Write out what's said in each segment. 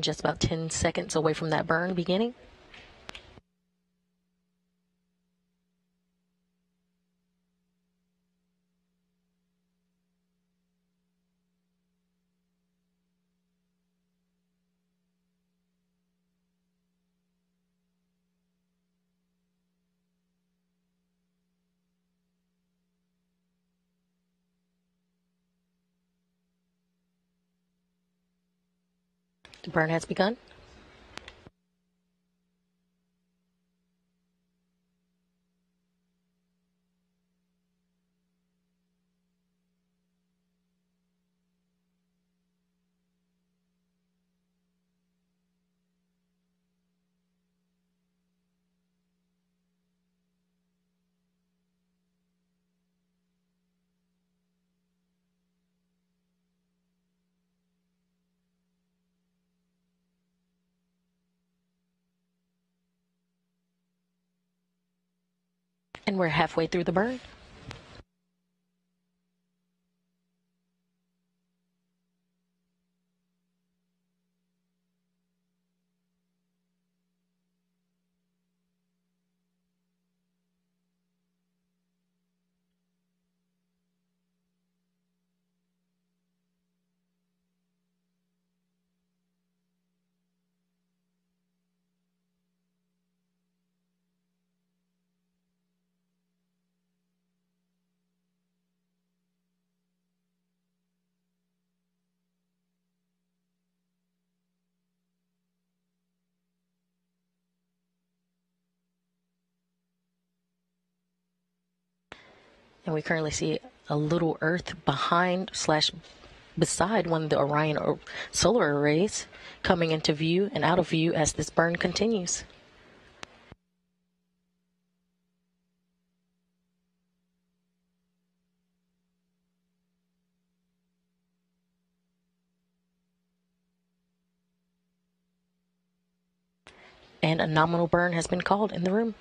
just about 10 seconds away from that burn beginning. The burn has begun. And we're halfway through the burn. And we currently see a little Earth behind slash beside one of the Orion solar arrays coming into view and out of view as this burn continues. And a nominal burn has been called in the room.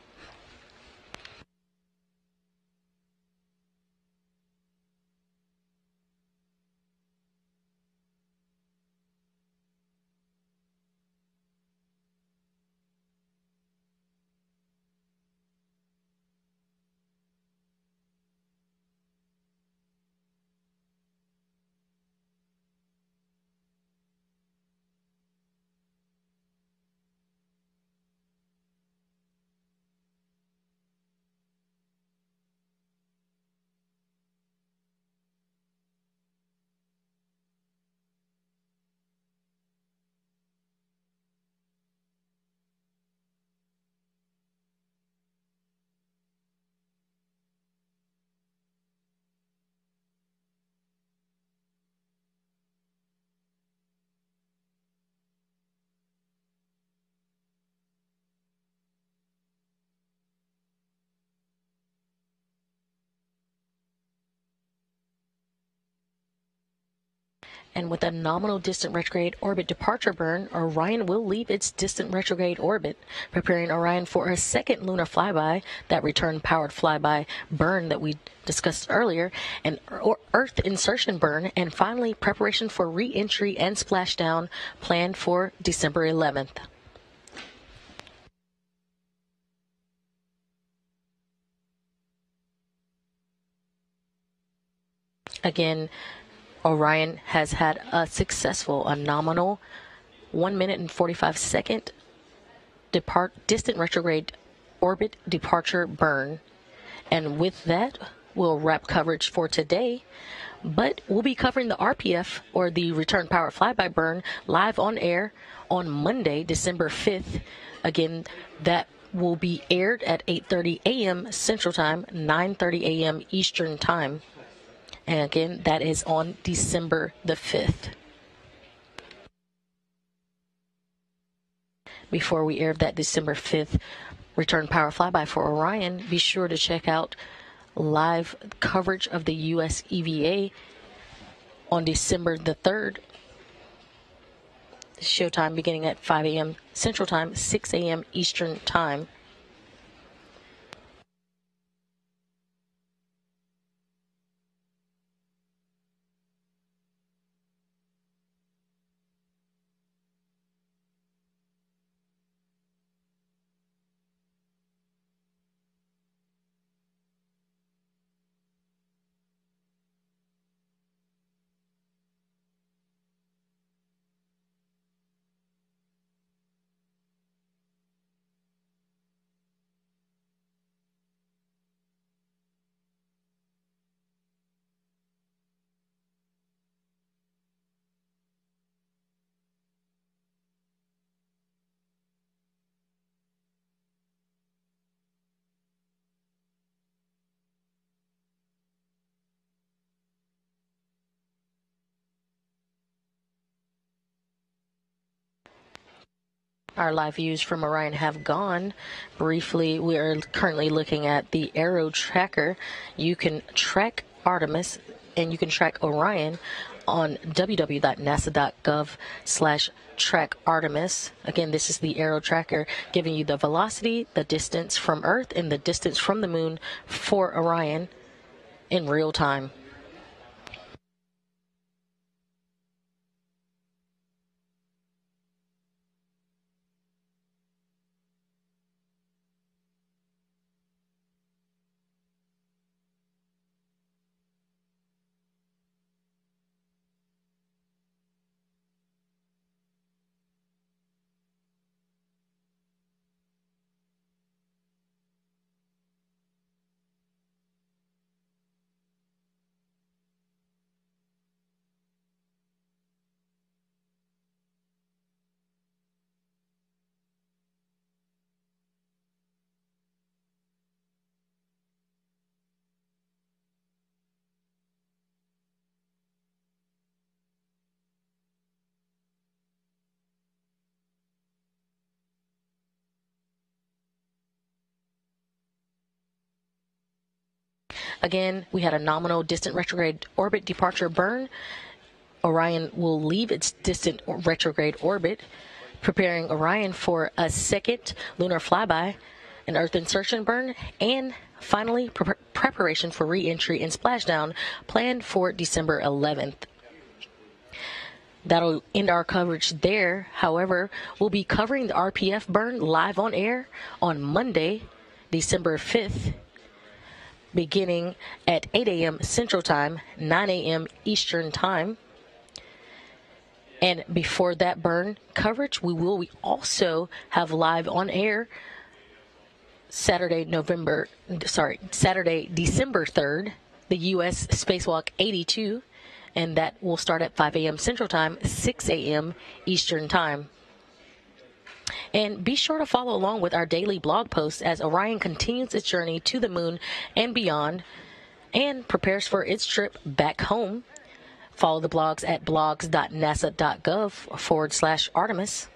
And with a nominal distant retrograde orbit departure burn, Orion will leave its distant retrograde orbit, preparing Orion for a second lunar flyby, that return powered flyby burn that we discussed earlier, an Earth insertion burn, and finally preparation for re entry and splashdown planned for December 11th. Again, Orion has had a successful, a nominal 1 minute and 45 second depart distant retrograde orbit departure burn. And with that, we'll wrap coverage for today. But we'll be covering the RPF or the return power flyby burn live on air on Monday, December 5th. Again, that will be aired at 8:30 a.m. Central Time, 9:30 a.m. Eastern Time. And again, that is on December the 5th. Before we air that December 5th return power flyby for Orion, be sure to check out live coverage of the US EVA on December the 3rd. Showtime beginning at 5 a.m. Central Time, 6 a.m. Eastern Time. Our live views from Orion have gone. Briefly, we are currently looking at the AROW Tracker. You can track Artemis and you can track Orion on www.nasa.gov slash track Artemis. Again, this is the AROW Tracker giving you the velocity, the distance from Earth, and the distance from the moon for Orion in real time. Again, we had a nominal distant retrograde orbit departure burn. Orion will leave its distant retrograde orbit, preparing Orion for a second lunar flyby, an Earth insertion burn, and finally pre- preparation for re-entry and splashdown planned for December 11th. That'll end our coverage there. However, we'll be covering the RPF burn live on air on Monday, December 5th beginning at 8 a.m. Central Time, 9 a.m. Eastern Time. And before that burn coverage, we will we also have live on air Saturday, November, sorry, Saturday, December 3rd, the U.S. Spacewalk 82, and that will start at 5 a.m. Central Time, 6 a.m. Eastern Time. And be sure to follow along with our daily blog posts as Orion continues its journey to the moon and beyond and prepares for its trip back home. Follow the blogs at blogs.nasa.gov forward slash Artemis.